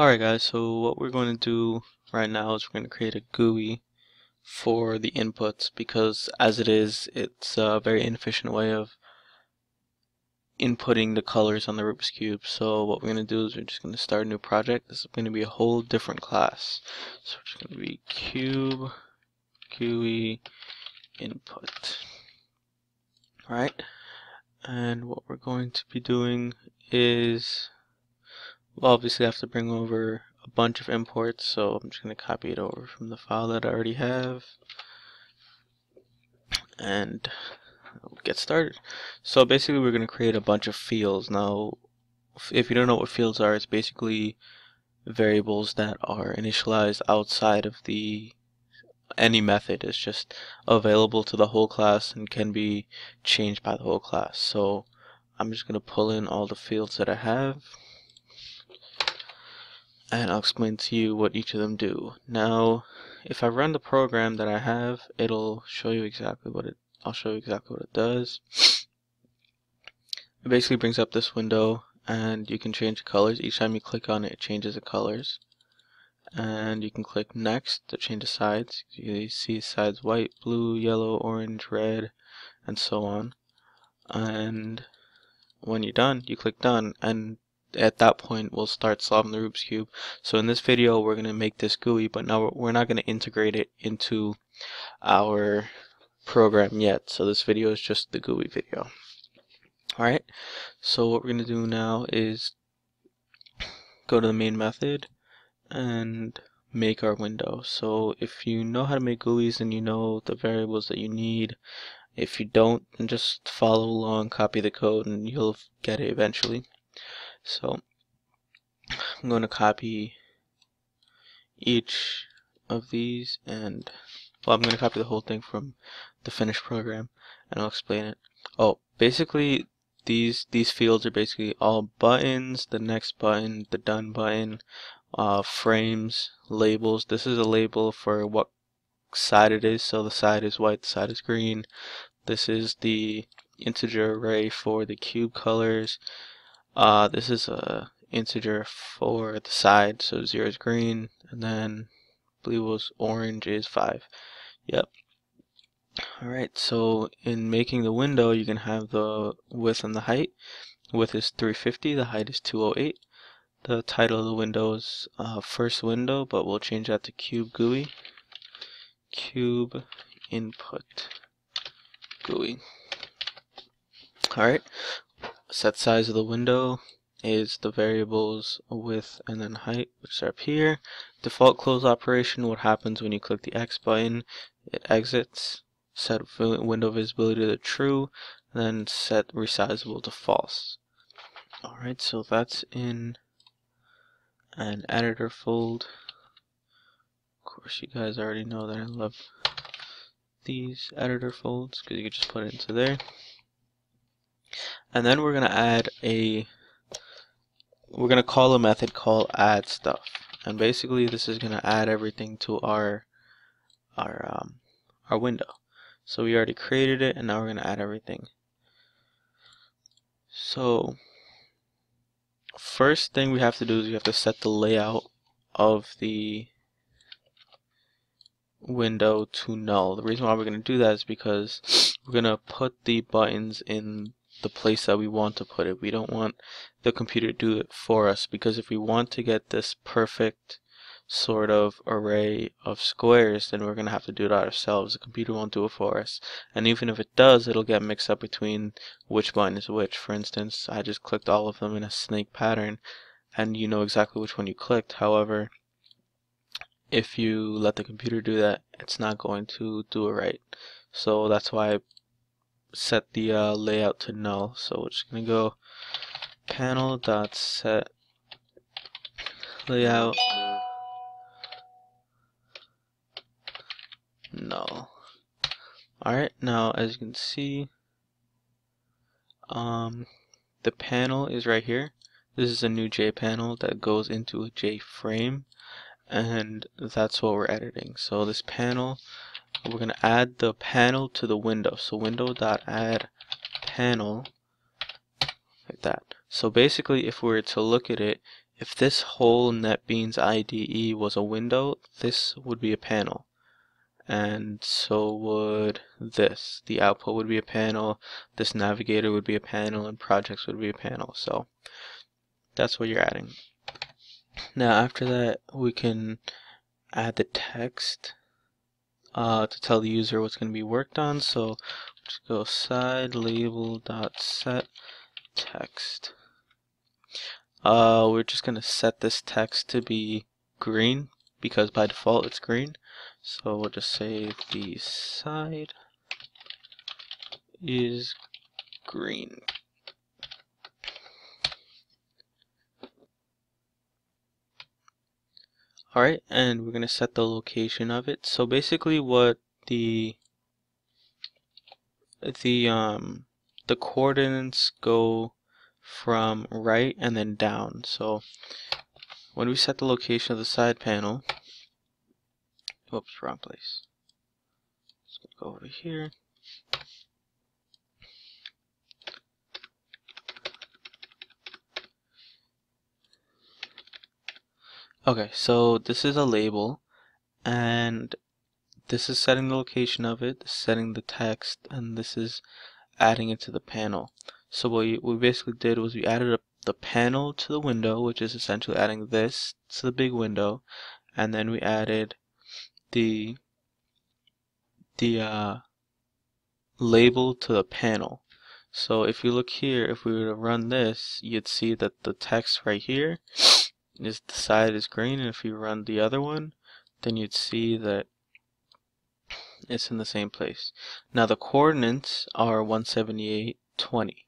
Alright guys, so what we're going to do right now is we're going to create a GUI for the inputs because as it is, it's a very inefficient way of inputting the colors on the Rubik's Cube. So what we're going to do is we're just going to start a new project. This is going to be a whole different class. So we're going to be cube GUI input. Alright, and what we're going to be doing is we'll obviously have to bring over a bunch of imports so I'm just going to copy it over from the file that I already have and get started. So basically we're going to create a bunch of fields. Now if you don't know what fields are it's basically variables that are initialized outside of the any method. Is just available to the whole class and can be changed by the whole class. So I'm just going to pull in all the fields that I have and I'll explain to you what each of them do. Now, if I run the program that I have, it'll show you exactly what it, I'll show you exactly what it does. It basically brings up this window and you can change the colors. Each time you click on it, it changes the colors. And you can click next to change the sides. You see sides white, blue, yellow, orange, red, and so on. And when you're done, you click done and at that point we'll start solving the Rubik's Cube. So in this video we're going to make this GUI but now we're not going to integrate it into our program yet. So this video is just the GUI video. Alright, so what we're going to do now is go to the main method and make our window. So if you know how to make GUIs and you know the variables that you need, if you don't, then just follow along, copy the code, and you'll get it eventually. So I'm going to copy each of these and well I'm going to copy the whole thing from the finished program and I'll explain it. Oh basically these these fields are basically all buttons, the next button, the done button, uh, frames, labels. This is a label for what side it is, so the side is white, the side is green. This is the integer array for the cube colors. Uh, this is a integer for the side, so 0 is green, and then blue was orange is 5. Yep. Alright, so in making the window, you can have the width and the height. Width is 350, the height is 208. The title of the window is uh, first window, but we'll change that to cube GUI. Cube input GUI. Alright, set size of the window is the variables width and then height which are up here. Default close operation what happens when you click the X button? It exits set window visibility to true then set resizable to false. Alright so that's in an editor fold. Of course you guys already know that I love these editor folds because you can just put it into there and then we're going to add a we're going to call a method called add stuff. And basically this is going to add everything to our our um, our window. So we already created it and now we're going to add everything. So first thing we have to do is we have to set the layout of the window to null. The reason why we're going to do that is because we're going to put the buttons in the place that we want to put it. We don't want the computer to do it for us because if we want to get this perfect sort of array of squares then we're going to have to do it ourselves. The computer won't do it for us. And even if it does it'll get mixed up between which button is which. For instance I just clicked all of them in a snake pattern and you know exactly which one you clicked. However if you let the computer do that it's not going to do it right. So that's why I set the uh, layout to null. So we're just gonna go panel dot set layout null. Alright, now as you can see, um, the panel is right here. This is a new J panel that goes into a J frame and that's what we're editing. So this panel we're going to add the panel to the window. So window dot add panel like that. So basically if we were to look at it, if this whole NetBeans IDE was a window, this would be a panel. And so would this. The output would be a panel, this navigator would be a panel, and projects would be a panel. So that's what you're adding. Now after that, we can add the text uh, to tell the user what's going to be worked on. So just go side label dot set text. Uh, we're just going to set this text to be green because by default it's green. So we'll just say the side is green. Alright, and we're going to set the location of it. So basically what the the um the coordinates go from right and then down. So when we set the location of the side panel, oops, wrong place. Let's go over here. Okay, so this is a label, and this is setting the location of it, setting the text, and this is adding it to the panel. So what we, basically did was we added a, the panel to the window, which is essentially adding this to the big window, and then we added the the uh, label to the panel. So if you look here, if we were to run this, you'd see that the text right here is the side is green and if you run the other one then you'd see that it's in the same place. Now the coordinates are 178, 20.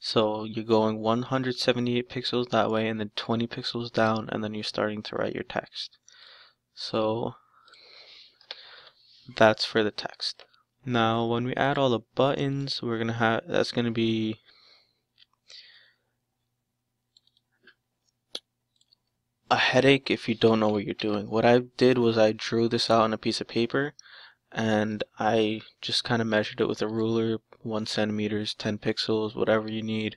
So you're going 178 pixels that way and then 20 pixels down and then you're starting to write your text. So that's for the text. Now when we add all the buttons, we're gonna have that's gonna be a headache if you don't know what you're doing. What I did was I drew this out on a piece of paper and I just kind of measured it with a ruler, one centimeters, 10 pixels, whatever you need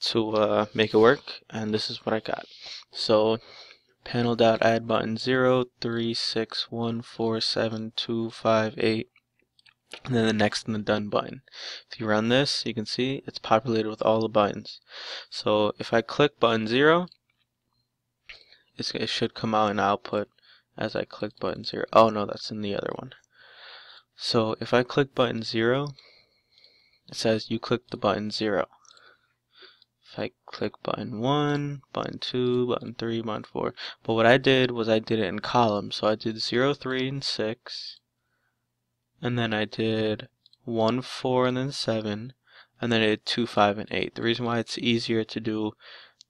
to uh, make it work. And this is what I got. So panel dot add button 0, 3, 6, 1, 4, 7, 2, 5, 8, and then the next and the done button. If you run this, you can see it's populated with all the buttons. So if I click button 0, it should come out in output as I click button 0. Oh no, that's in the other one. So if I click button 0, it says you click the button 0. If I click button 1, button 2, button 3, button 4. But what I did was I did it in columns. So I did 0, 3, and 6. And then I did 1, 4, and then 7. And then I did 2, 5, and 8. The reason why it's easier to do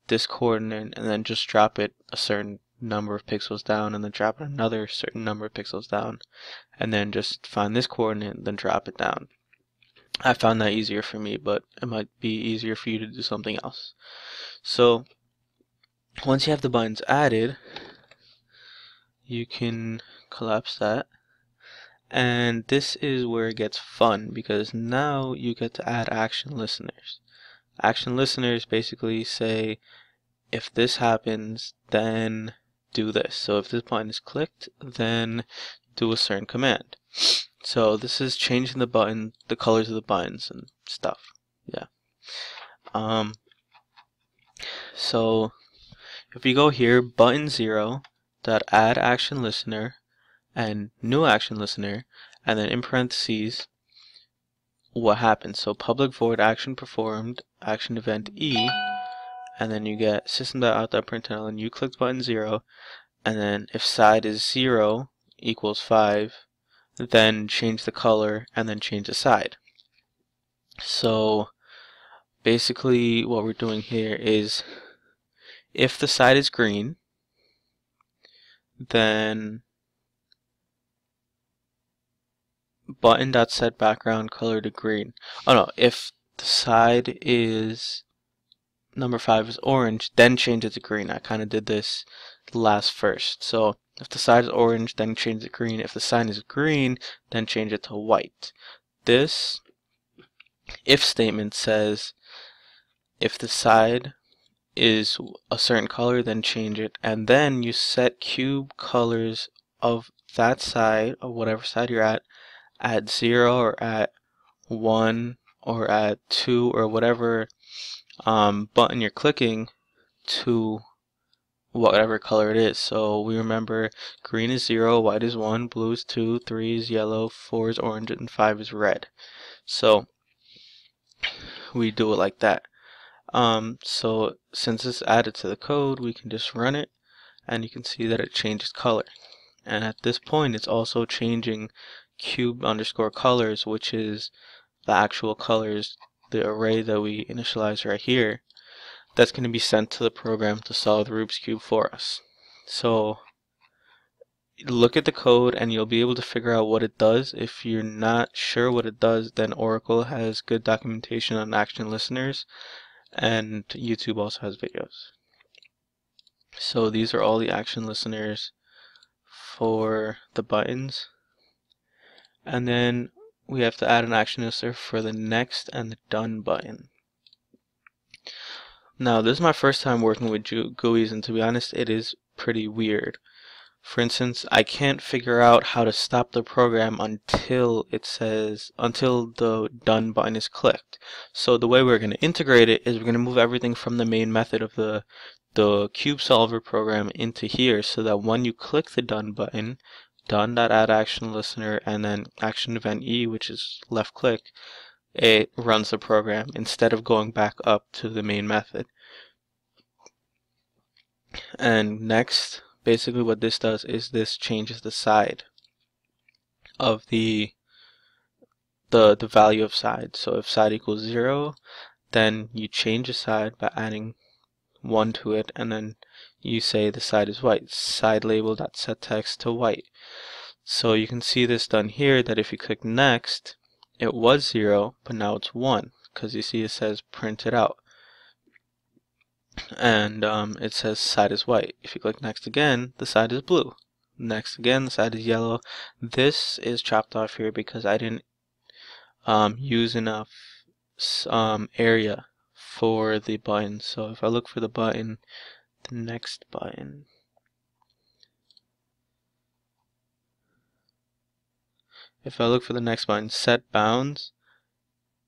this coordinate and then just drop it a certain number of pixels down and then drop it another certain number of pixels down and then just find this coordinate and then drop it down. I found that easier for me but it might be easier for you to do something else. So once you have the buttons added you can collapse that and this is where it gets fun because now you get to add action listeners. Action listeners basically say, if this happens, then do this. So if this button is clicked, then do a certain command. So this is changing the button, the colors of the buttons and stuff. Yeah. Um, so if you go here, button zero dot add action listener and new action listener, and then in parentheses what happens. So public void action performed, action event E, and then you get system.out.println, and you click button 0, and then if side is 0 equals 5, then change the color and then change the side. So basically what we're doing here is if the side is green, then button dot set background color to green. Oh no, if the side is number five is orange, then change it to green. I kind of did this last first. So if the side is orange, then change it to green. If the sign is green, then change it to white. This if statement says if the side is a certain color, then change it. And then you set cube colors of that side, or whatever side you're at, at 0 or at 1 or at 2 or whatever um, button you're clicking to whatever color it is. So we remember green is 0, white is 1, blue is 2, 3 is yellow, 4 is orange, and 5 is red. So we do it like that. Um, so since it's added to the code, we can just run it and you can see that it changes color. And at this point, it's also changing cube underscore colors, which is the actual colors, the array that we initialize right here. That's going to be sent to the program to solve the Rubik's Cube for us. So look at the code and you'll be able to figure out what it does. If you're not sure what it does, then Oracle has good documentation on action listeners and YouTube also has videos. So these are all the action listeners for the buttons. And then we have to add an action listener for the next and the done button. Now this is my first time working with GUIs and to be honest it is pretty weird. For instance, I can't figure out how to stop the program until it says, until the done button is clicked. So the way we're going to integrate it is we're going to move everything from the main method of the, the cube solver program into here so that when you click the done button, done.add action listener and then action event E, which is left click, it runs the program instead of going back up to the main method. And next, basically what this does is this changes the side of the the the value of side. So if side equals zero, then you change the side by adding one to it, and then you say the side is white. Side label dot set text to white. So you can see this done here that if you click next, it was zero, but now it's one because you see it says print it out and um, it says side is white. If you click next again, the side is blue. Next again, the side is yellow. This is chopped off here because I didn't um, use enough um, area for the button. So if I look for the button, the next button, if I look for the next button, set bounds,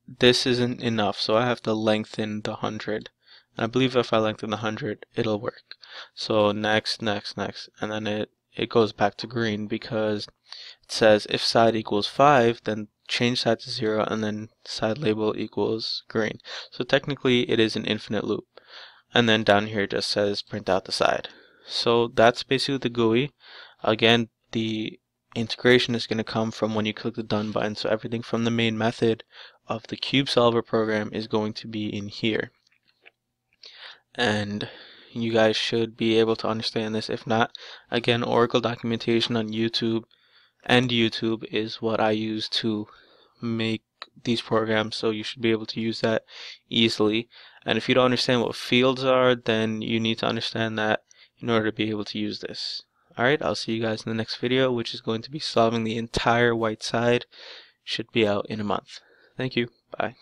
this isn't enough, so I have to lengthen the 100. And I believe if I lengthen the 100, it'll work. So next, next, next, and then it, it goes back to green because it says if side equals 5, then change side to 0, and then side label equals green. So technically it is an infinite loop. And then down here just says print out the side. So that's basically the GUI. Again, the integration is going to come from when you click the done button. So everything from the main method of the cube solver program is going to be in here and you guys should be able to understand this. If not, again, Oracle documentation on YouTube and YouTube is what I use to make these programs, so you should be able to use that easily. And if you don't understand what fields are, then you need to understand that in order to be able to use this. Alright, I'll see you guys in the next video, which is going to be solving the entire white side. Should be out in a month. Thank you. Bye.